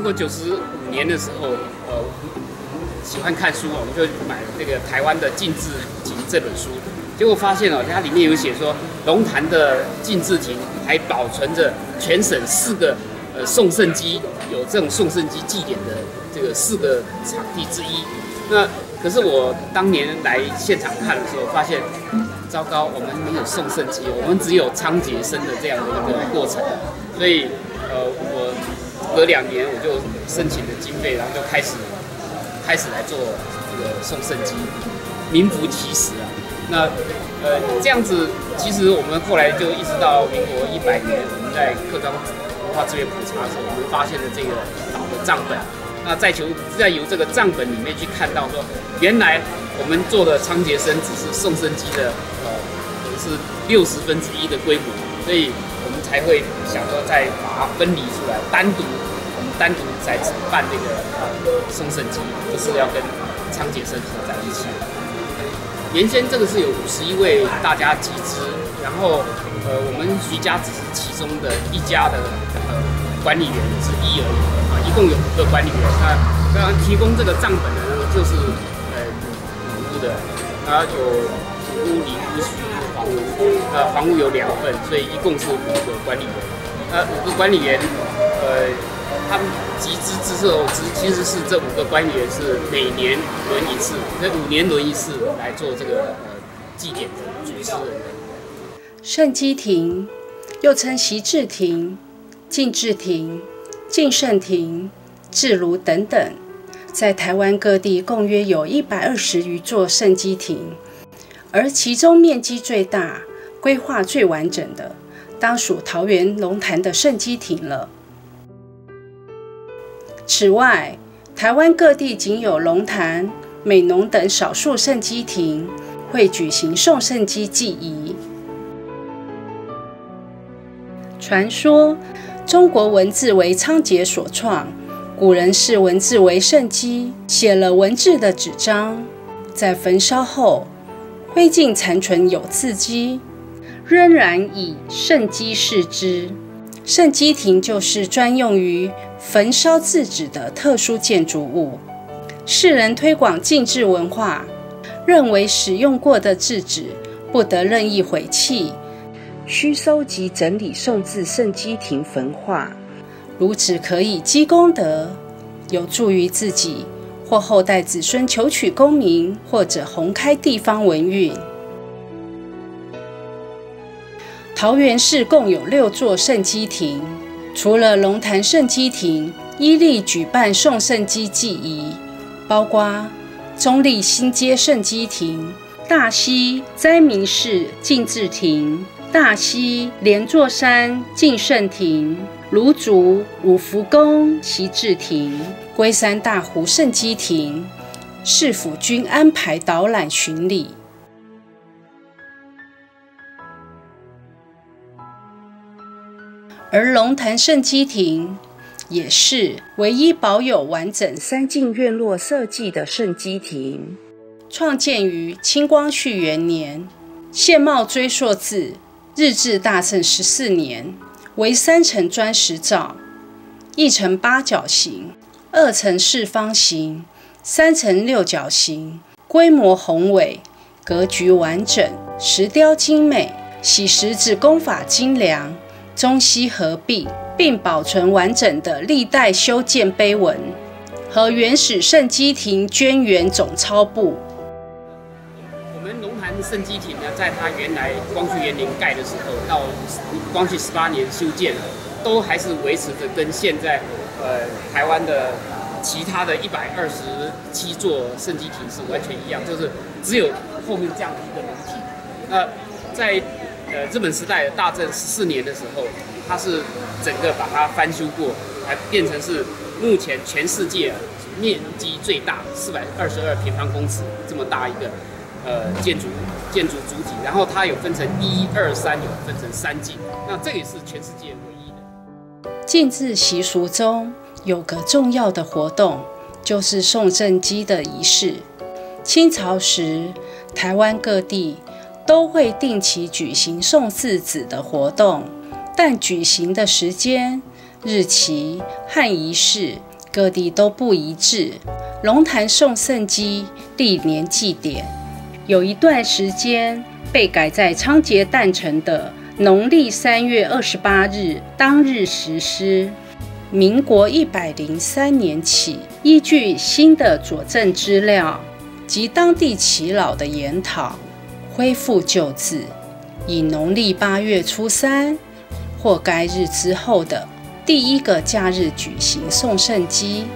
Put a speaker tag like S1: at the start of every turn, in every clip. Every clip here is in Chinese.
S1: 国九十五年的时候，呃，喜欢看书，我们就买了这个台湾的禁制亭这本书，结果发现哦，它里面有写说，龙潭的禁制亭还保存着全省四个呃送圣基有这种送圣基祭典的这个四个场地之一。那可是我当年来现场看的时候，发现糟糕，我们没有送圣基，我们只有仓颉生的这样的一个过程，所以呃我。隔两年我就申请了经费，然后就开始开始来做这个送圣机，名副其实啊。那呃这样子，其实我们后来就一直到民国一百年，我们在客庄文化资源普查的时候，我们发现了这个岛的账本。那再求再由这个账本里面去看到说，原来我们做的仓颉生只是送生机的呃，可能是六十分之一的规模，所以才会想说再把它分离出来，单独我们。单独在办这个生圣机，就是要跟仓颉生合在一起。原先这个是有五十一位大家集资，然后呃，我们徐家只是其中的一家的呃管理员之一而已啊，一共有五个管理员。那刚刚提供这个账本的呢，就是呃土屋的，然后有土屋、里屋、徐房屋，呃房屋有两份，所以一共是五个管理员。呃，五个管理员，呃。他们集资之后，其实是这五个管理员是每年轮一次，那五年轮一次来做这个呃祭典的主持人。
S2: 圣基亭又称席志亭、敬志亭、敬圣亭、制炉等等，在台湾各地共约有一百二十余座圣基亭，而其中面积最大、规划最完整的，当属桃园龙潭的圣基亭了。此外，台湾各地仅有龙潭、美浓等少数圣基亭会举行送圣基祭仪。传说中国文字为仓颉所创，古人视文字为圣基，写了文字的纸张，在焚烧后灰烬残存有刺激，仍然以圣基视之。圣基亭就是专用于焚烧字纸的特殊建筑物。世人推广禁制文化，认为使用过的字纸不得任意毁弃，需收集整理送至圣基亭焚化。如此可以积功德，有助于自己或后代子孙求取功名，或者弘开地方文运。桃园市共有六座圣基亭，除了龙潭圣基亭依例举办送圣基祭仪，包括中立新街圣基亭、大溪斋明寺敬智亭、大溪连座山敬圣亭、芦竹五福宫旗帜亭、龟山大湖圣基亭，市府均安排导览巡礼。而龙潭圣基亭也是唯一保有完整三进院落设计的圣基亭，创建于清光绪元年，现貌追溯至日治大正十四年，为三层砖石造，一层八角形，二层四方形，三层六角形，规模宏伟，格局完整，石雕精美，洗石子工法精良。中西合璧，并保存完整的历代修建碑文和原始圣基亭捐源总钞簿。
S1: 我们龙潭圣基亭呢，在它原来光绪元年盖的时候，到光绪十八年修建，都还是维持着跟现在呃台湾的其他的一百二十七座圣基亭是完全一样，就是只有后面这样的一个龙体。那在呃，日本时代大正十四年的时候，它是整个把它翻修过，还变成是目前全世界面积最大四百二十二平方公尺这么大一个呃建筑建筑主体。然后它有分成一二三，有分成三进，那这也是全世界唯一的。
S2: 进制习俗中有个重要的活动，就是送正机的仪式。清朝时，台湾各地。都会定期举行送字子的活动，但举行的时间、日期和仪式各地都不一致。龙潭送圣基历年祭典，有一段时间被改在仓颉诞辰的农历三月二十八日当日实施。民国一百零三年起，依据新的佐证资料及当地耆老的研讨，恢复旧制，以农历八月初三或该日之后的第一个假日举行送圣祭。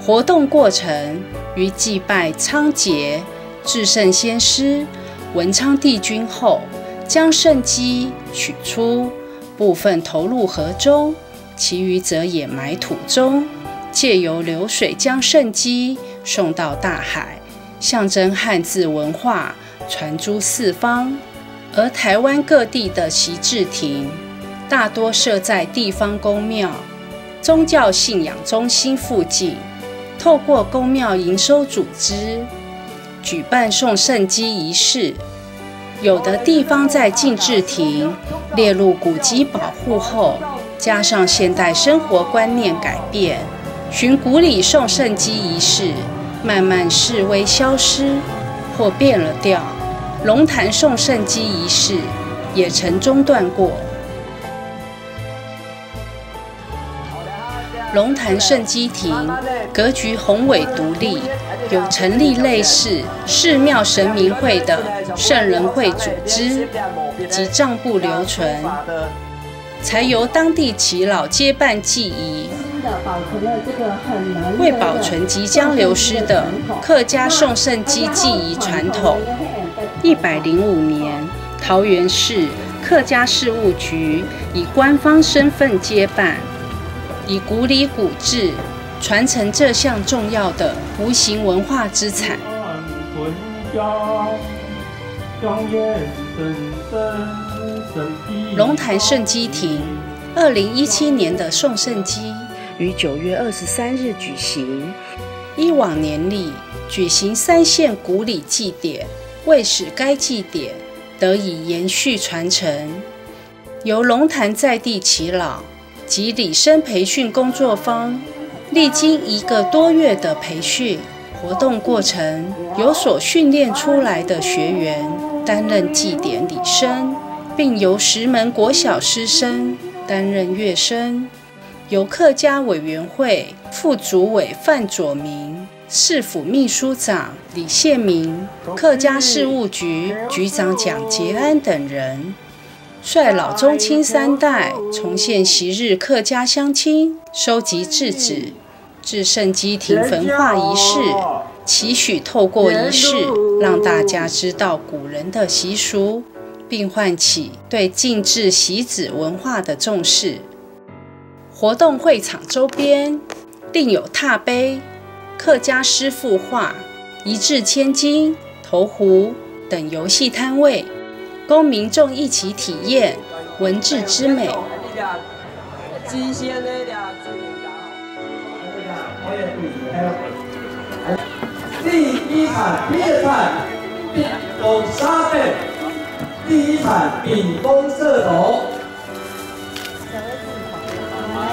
S2: 活动过程于祭拜仓颉、至圣先师、文昌帝君后，将圣基取出，部分投入河中。其余则掩埋土中，借由流水将圣基送到大海，象征汉字文化传诸四方。而台湾各地的习制亭，大多设在地方公庙、宗教信仰中心附近，透过公庙营收组织举办送圣基仪式。有的地方在禁制亭列入古迹保护后。加上现代生活观念改变，寻古里送圣基仪式慢慢式微消失或变了调，龙潭送圣基仪式也曾中断过。龙潭圣基亭格局宏伟独立，有成立类似寺庙神明会的圣人会组织及账簿留存。才由当地耆老接办记忆，为保存即将流失的客家送圣基记忆传统。一百零五年，桃园市客家事务局以官方身份接办，以古里古制传承这项重要的无形文化资产。龙潭圣基亭，二零一七年的送圣基于九月二十三日举行。依往年例，举行三县古礼祭典，为使该祭典得以延续传承，由龙潭在地耆老及礼生培训工作坊，历经一个多月的培训活动过程，有所训练出来的学员担任祭典礼生。并由石门国小师生担任乐声，由客家委员会副主委范佐明、市府秘书长李宪明、客家事务局局长蒋捷安等人，率老中青三代重现昔日客家乡亲收集制纸、至圣基亭焚化仪式，期许透过仪式让大家知道古人的习俗。并唤起对静置习子文化的重视。活动会场周边另有踏碑、客家诗赋画、一掷千金、投壶等游戏摊位，供民众一起体验文字之美。第一场第二场，第三队。第一场屏风射斗。好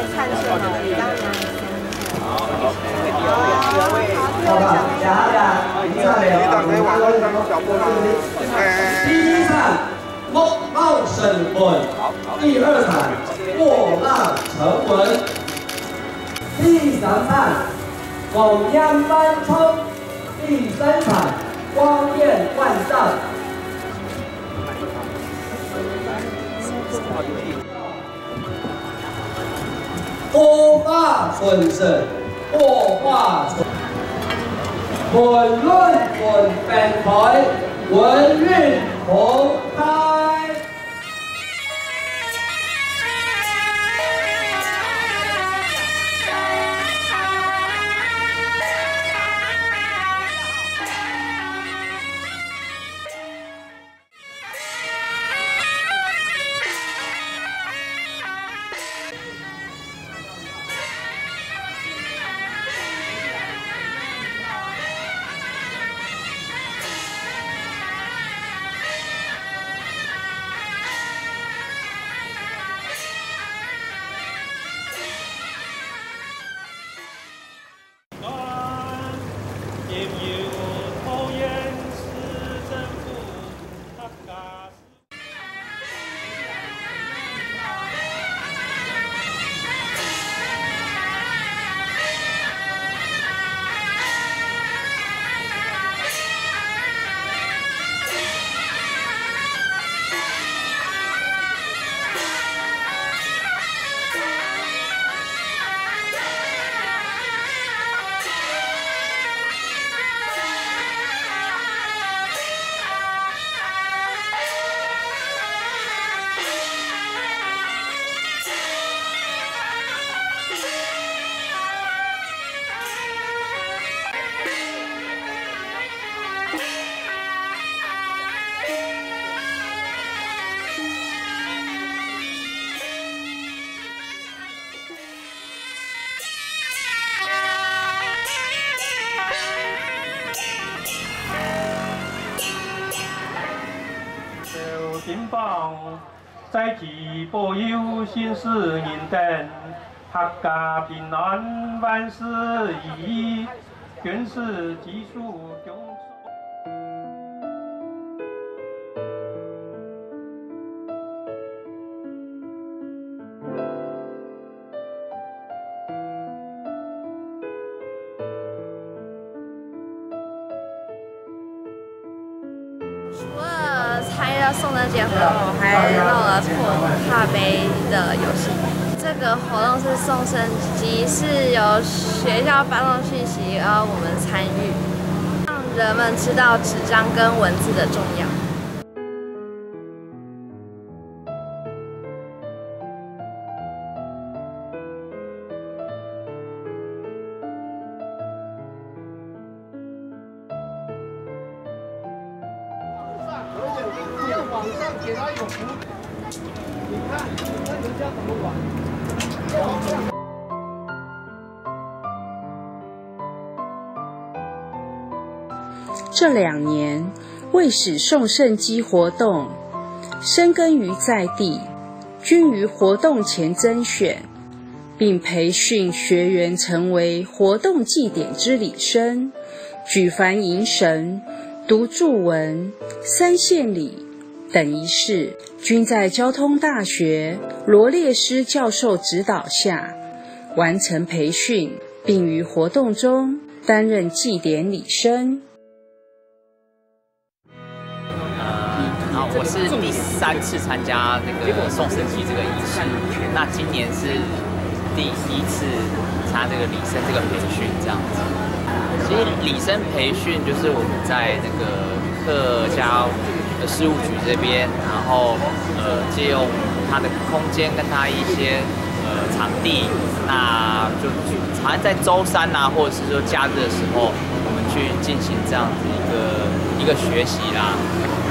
S2: 神魂，第二场破浪成文，第三场红烟翻冲，第三场光焰万丈。火花春盛，火花春，混乱混变开，文运红开。
S3: 在即保佑新时人等，阖家平安，万事如意，全是吉数
S4: 加圣诞节活动，还弄了破画杯的游戏。这个活动是送升级，是由学校发送信息，而我们参与，让人们知道纸张跟文字的重。要
S2: 为使送圣机活动深耕于在地，均于活动前甄选，并培训学员成为活动祭典之礼生，举凡迎神、读祝文、三献礼等仪式，均在交通大学罗列师教授指导下完成培训，并于活动中担任祭典礼生。
S5: 我是第三次参加那个送圣机这个仪式，那今年是第一次参加这个礼生这个培训这样子。其实礼生培训就是我们在那个客家的事务局这边，然后呃借用它的空间跟它一些呃场地，那就常在周三啊，或者是说假日的时候，我们去进行这样子一个一个学习啦。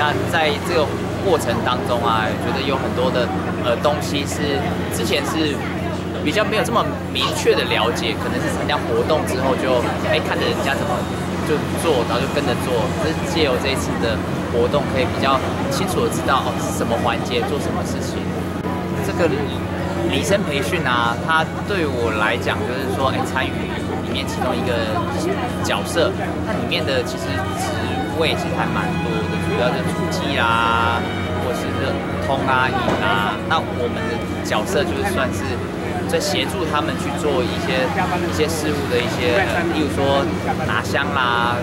S5: 那在这个过程当中啊，觉得有很多的呃东西是之前是比较没有这么明确的了解，可能是参加活动之后就哎看着人家怎么就做，然后就跟着做。可是借由这一次的活动，可以比较清楚的知道哦是什么环节做什么事情。这个礼生培训啊，它对我来讲就是说，哎参与里面其中一个角色，它里面的其实位其实还蛮多的，主要是主机啦，或是热通啊、饮啊。那我们的角色就是算是在协助他们去做一些一些事务的一些，例如说拿香啦、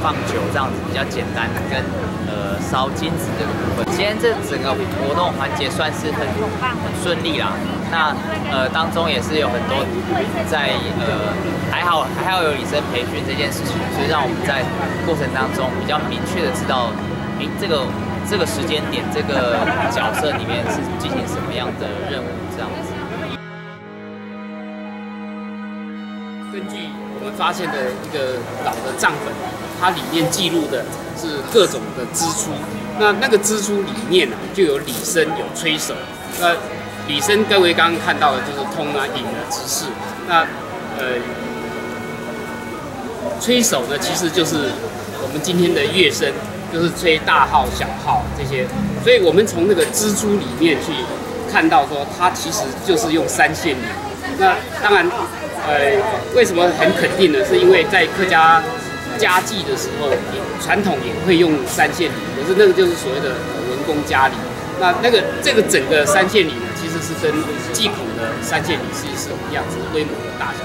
S5: 放酒这样子比较简单，跟呃烧金子这个部分。今天这整个活动环节算是很很顺利啦。那呃当中也是有很多在呃还好还好有礼生培训这件事情，所以让我们在过程当中比较明确的知道，诶这个这个时间点这个角色里面是进行什么样的任务这样子。
S1: 根据我们发现的一个老的账本，它里面记录的是各种的支出。那那个支出里面呢、就有李生，有吹手。那礼生各位刚刚看到的就是通啊、引啊、执事。那呃，吹手呢，其实就是我们今天的乐声，就是吹大号、小号这些。所以我们从那个蜘蛛里面去看到说，它其实就是用三线礼。那当然，呃，为什么很肯定呢？是因为在客家家祭的时候，传统也会用三线礼，可是那个就是所谓的文公家礼。那那个这个整个三线礼呢，其实是跟进口的三线礼是什么样子，规模的大小